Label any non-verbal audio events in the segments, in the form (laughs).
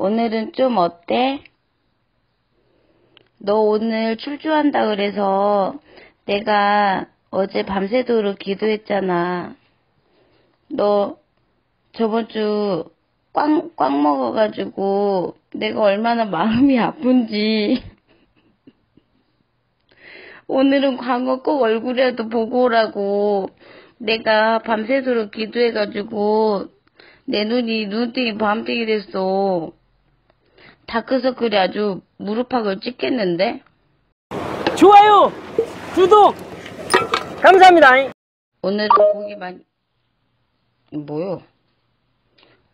오늘은 좀 어때? 너 오늘 출주한다 그래서 내가 어제 밤새도록 기도했잖아. 너 저번 주 꽝, 꽝 먹어가지고 내가 얼마나 마음이 아픈지. 오늘은 광어 꼭 얼굴이라도 보고 오라고 내가 밤새도록 기도해가지고 내 눈이 눈뜨기 밤뜨기 됐어. 다크서클이 아주 무릎팍을 찍겠는데? 좋아요, 구독, 감사합니다. 오늘은 고기 많이, 뭐요?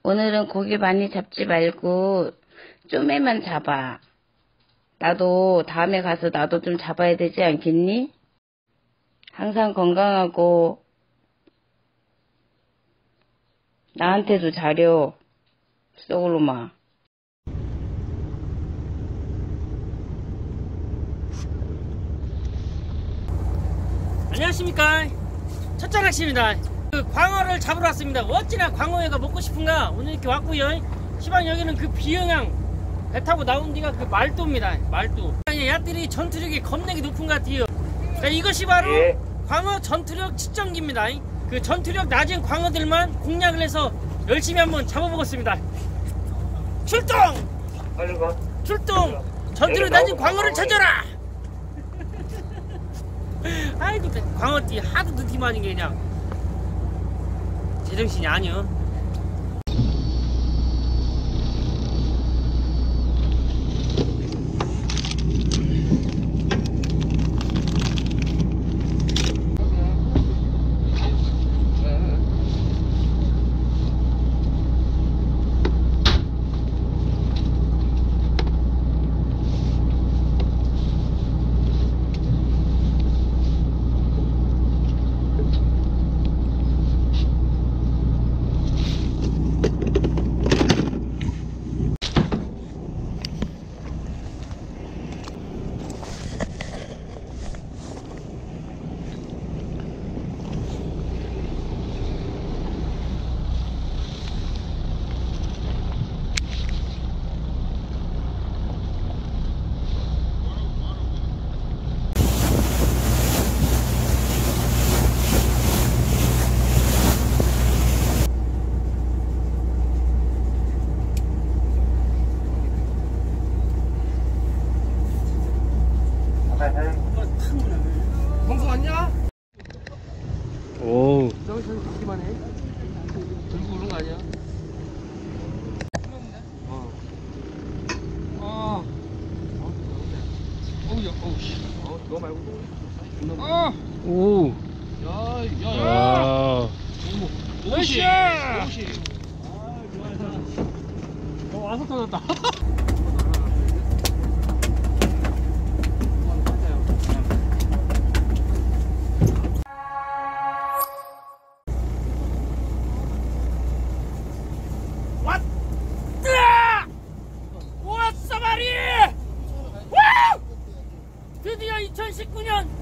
오늘은 고기 많이 잡지 말고 좀에만 잡아. 나도 다음에 가서 나도 좀 잡아야 되지 않겠니? 항상 건강하고 나한테도 잘려. 썩을로마. 안녕하십니까. 첫째 낚시입니다. 그 광어를 잡으러 왔습니다. 어찌나 광어회가 먹고 싶은가 오늘 이렇게 왔고요. 시방 여기는 그 비영양 배 타고 나온 데가 그 말도입니다. 말도. 야들이 전투력이 겁내기 높은 것 같아요. 자, 이것이 바로 예. 광어 전투력 측정기입니다. 그 전투력 낮은 광어들만 공략을 해서 열심히 한번 잡아보겠습니다. 출동! 출동! 전투력 낮은 광어를 찾아라! 아이고, 광어띠 하도 느낌하는 게 그냥 제정신이 아니여. 방송 왔냐? 오. 너 저기 듣기만 해. 들고 오는 거 아니야? 어. 어. 어우, 야, 어우, 씨. 어, 그거 말고. 아! 오. 야, 야, 야. 아. 오시! 오시! 어, 와서 터졌다. (laughs)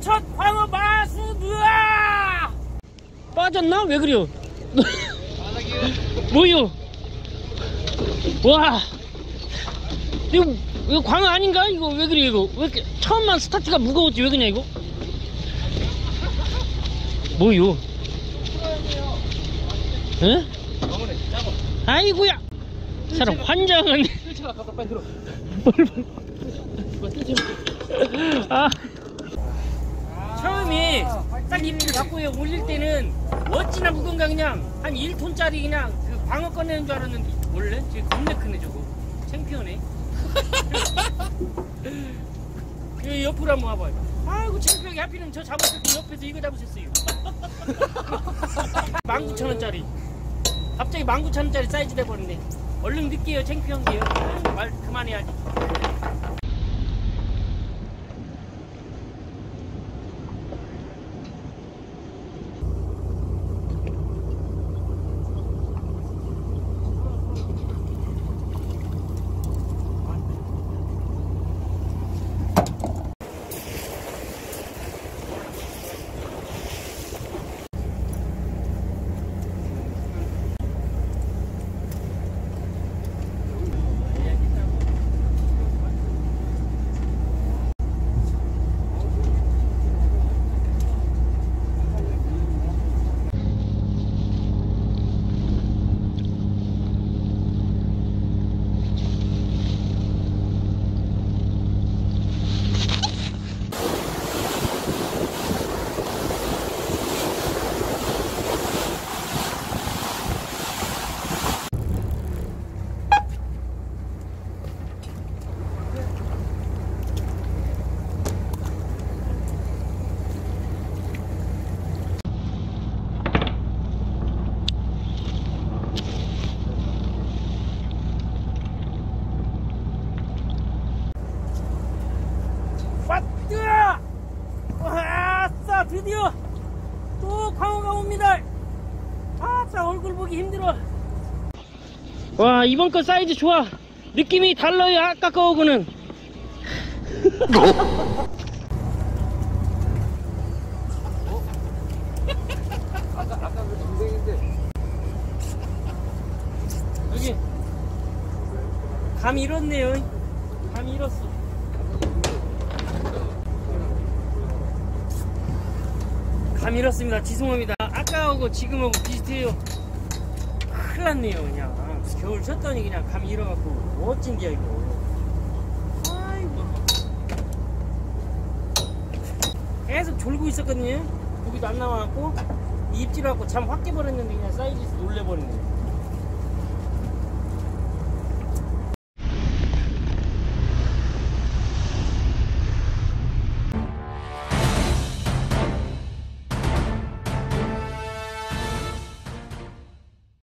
첫 광어 마수 누아! 빠졌나? 왜 그래요? (laughs) 뭐요? 와! 이거, 이거 광어 아닌가? 이거 왜 그래 이거? 왜 이렇게 처음만 스타트가 무거웠지 왜 그냐 이거? 뭐요? 응? 아이고야! 사람 환장하네. 아. 처음에 딱 입질 갖고 올릴 때는 어찌나 무거운가 그냥 한 1톤짜리 그냥 그 광어 꺼내는 줄 알았는데 원래? 지금 겁내 크네 저거. 창피하네. (laughs) 이 옆으로 한번 와봐요. 아이고 창피하게 하필이면 저 잡았을 때 옆에서 이거 잡으셨어요. (laughs) 19,000원짜리. 갑자기 19,000원짜리 사이즈 돼버렸네. 얼른 늦게요 창피한 게요. 말 그만해야지 왔습니다. 아따 얼굴 보기 힘들어. 와 이번 거 사이즈 좋아. 느낌이 달라요 아까 거하고는. 아까 아까 그 동생인데 여기 감 잃었네요. 감 잃었어. 감 잃었습니다. 죄송합니다. 아까하고 지금하고 비슷해요. 큰일 났네요, 그냥. 겨울 쳤더니 그냥 감 잃어갖고 어쩐 게 이거. 아이고. 계속 졸고 있었거든요. 고기도 안 나와갖고 입질하고 잠 확 깨버렸는데 그냥 사이즈에서 놀래버리네.